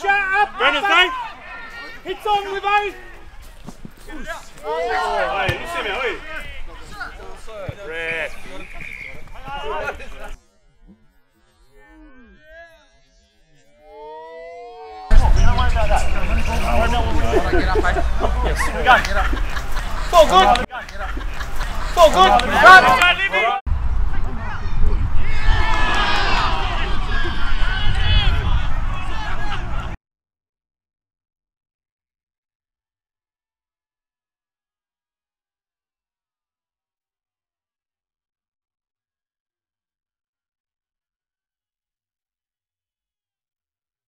Shut up, Hitzung, Revive! Oi, nicht mehr, oi! Yes, we got it. Go good. Go good.